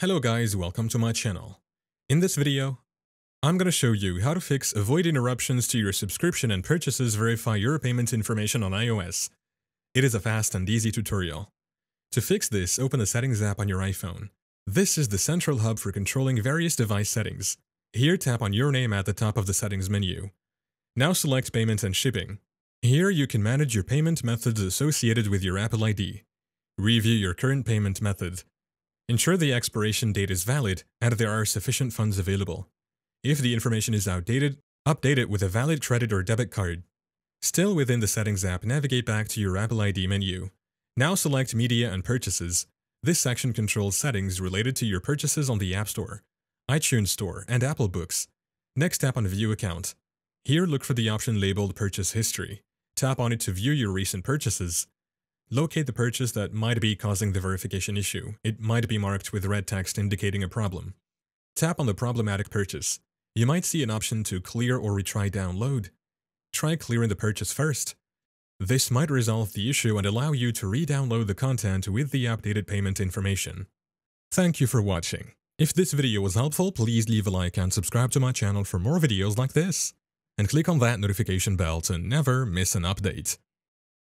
Hello guys, welcome to my channel. In this video, I'm gonna show you how to fix avoid interruptions to your subscription and purchases verify your payment information on iOS. It is a fast and easy tutorial. To fix this, open the Settings app on your iPhone. This is the central hub for controlling various device settings. Here tap on your name at the top of the settings menu. Now select Payment and Shipping. Here you can manage your payment methods associated with your Apple ID. Review your current payment method Ensure the expiration date is valid and there are sufficient funds available. If the information is outdated, update it with a valid credit or debit card. Still within the Settings app, navigate back to your Apple ID menu. Now select Media and Purchases. This section controls settings related to your purchases on the App Store, iTunes Store, and Apple Books. Next tap on View Account. Here look for the option labeled Purchase History. Tap on it to view your recent purchases. Locate the purchase that might be causing the verification issue. It might be marked with red text indicating a problem. Tap on the problematic purchase. You might see an option to clear or retry download. Try clearing the purchase first. This might resolve the issue and allow you to re-download the content with the updated payment information. Thank you for watching. If this video was helpful, please leave a like and subscribe to my channel for more videos like this. And click on that notification bell to never miss an update.